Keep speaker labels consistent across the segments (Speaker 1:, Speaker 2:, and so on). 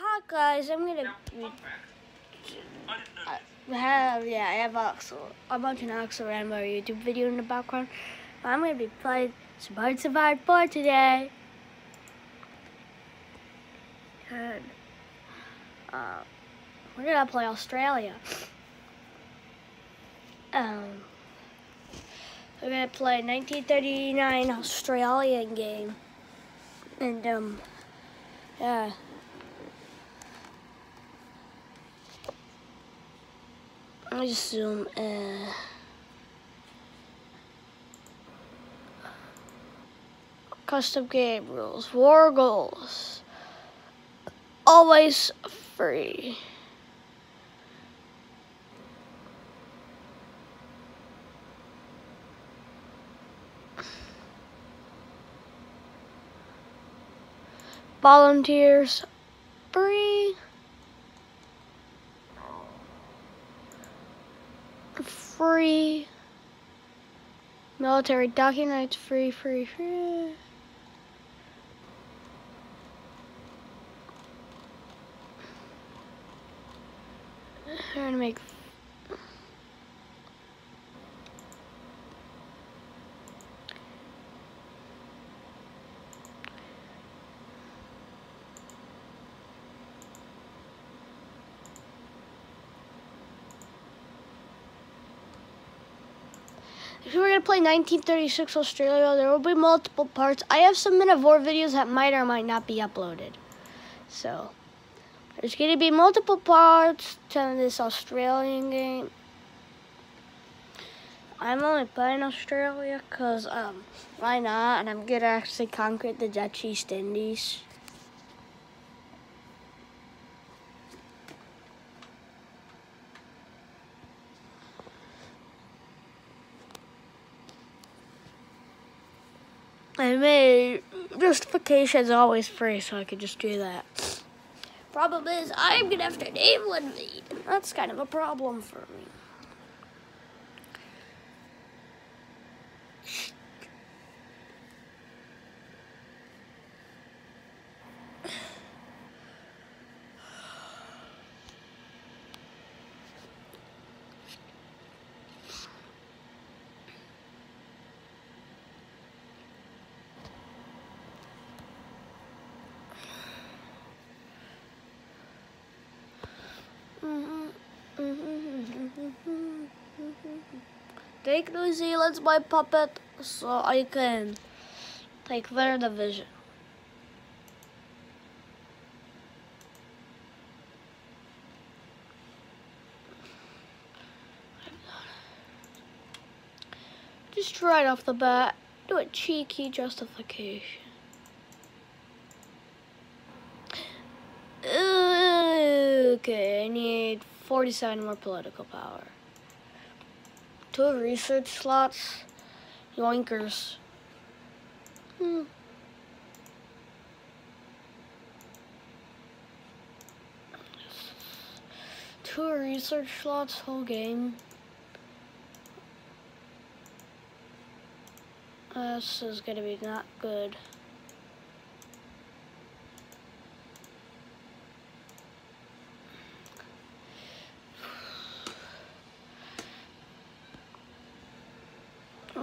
Speaker 1: Hi guys, I'm gonna I have yeah, I have Axel. I'm watching Axel Rambo YouTube video in the background. I'm gonna be playing Hearts of Iron 4 today. And uh, we're gonna play Australia. Um, we're gonna play 1939 Australian game. And um, yeah. Let me just zoom in. Custom game rules. War goals. Always free. Volunteers free. Free. Military documents free, free, free. Trying to make we're going to play 1936 Australia, there will be multiple parts. I have some War videos that might or might not be uploaded. So, there's going to be multiple parts to this Australian game. I'm only playing Australia because, um, why not? And I'm going to actually conquer the Dutch East Indies. I made justifications always free, so I could just do that. Problem is, I'm gonna have to name one lead. That's kind of a problem for me. Take New Zealand's my puppet so I can take their division. Just right off the bat, do a cheeky justification. Okay, I need 47 more political power. Two research slots. Yoinkers. Hmm. Two research slots, whole game. This is gonna be not good.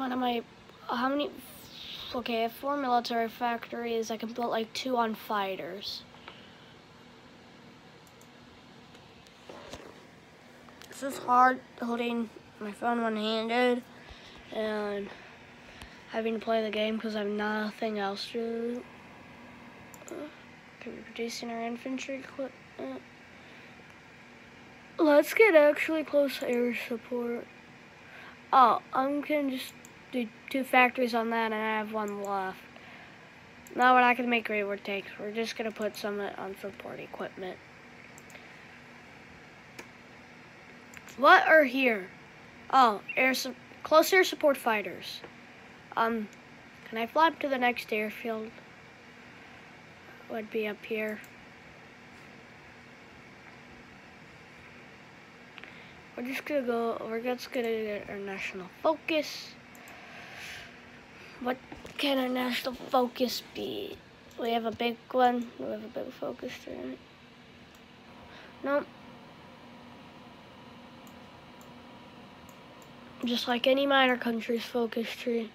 Speaker 1: How many, okay, four military factories. I can put like two on fighters. This is hard holding my phone one-handed and having to play the game because I have nothing else to do. Uh, okay, we're producing our infantry equipment. Let's get actually close air support. Oh, I'm gonna just do two factories on that and I have one left. Now we're not going to make great war tanks. We're just going to put some on support equipment. What are here? Oh, air close air support fighters. Um, can I fly up to the next airfield? Would be up here. We're just gonna go, we're just gonna get our national focus. What can our national focus be? We have a big one. We have a big focus there. Nope. Just like any minor country's focus tree.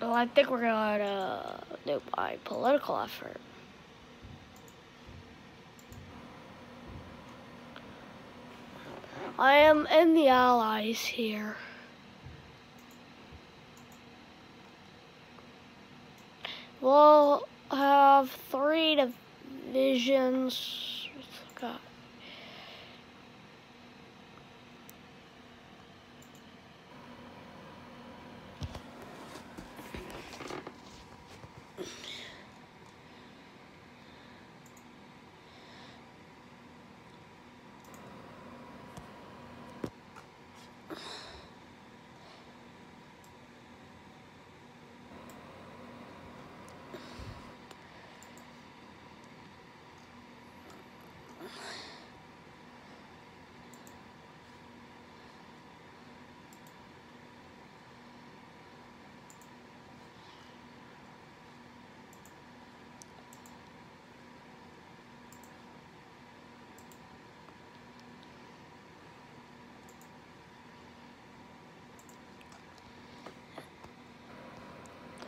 Speaker 1: Well, I think we're gonna uh, do my political effort. I am in the Allies here. We'll have three divisions.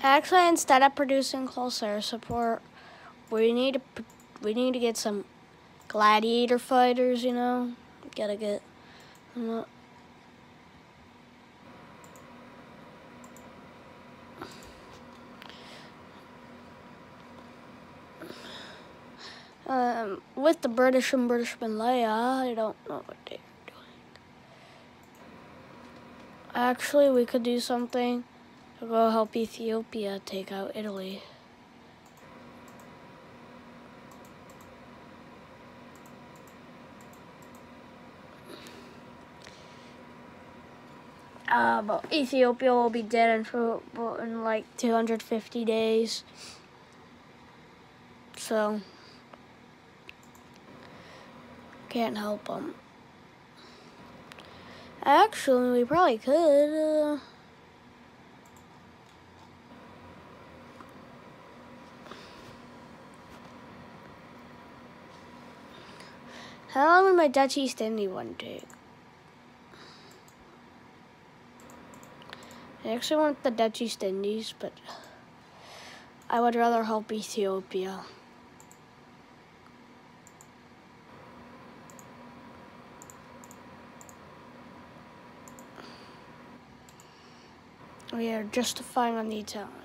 Speaker 1: Actually, instead of producing close air support, we need to we need to get some gladiator fighters. You know, gotta get. Um, with the British and British Malaya, I don't know what they're doing. Actually, we could do something go help Ethiopia take out Italy. Uh, but Ethiopia will be dead in, for- in like 250 days. So, can't help them. Actually, we probably could. Uh, how long will my Dutch East India one take? I actually want the Dutch East Indies, but I would rather help Ethiopia. We are justifying on the.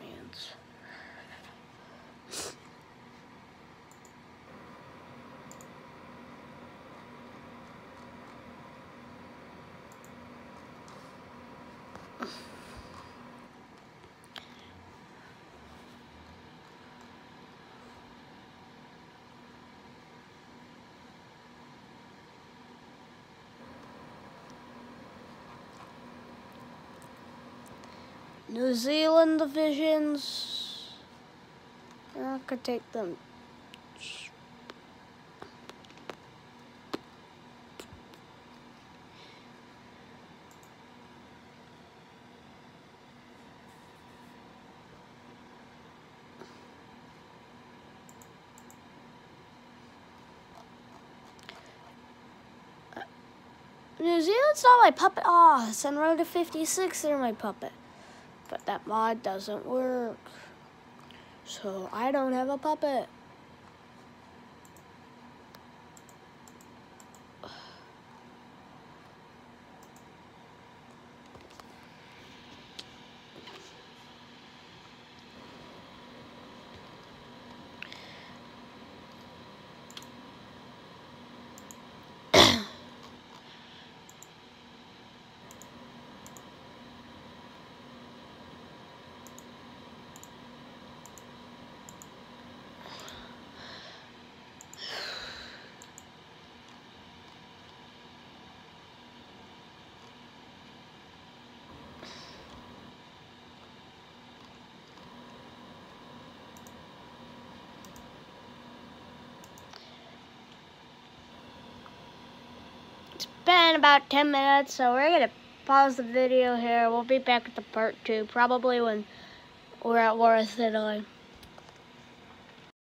Speaker 1: New Zealand divisions. I could take them. New Zealand's not my puppet. Ah, oh, to 56, they're my puppet. But that mod doesn't work. So I don't have a puppet. Been about 10 minutes, so we're gonna pause the video here. We'll be back with the part two, probably when we're at War with Italy.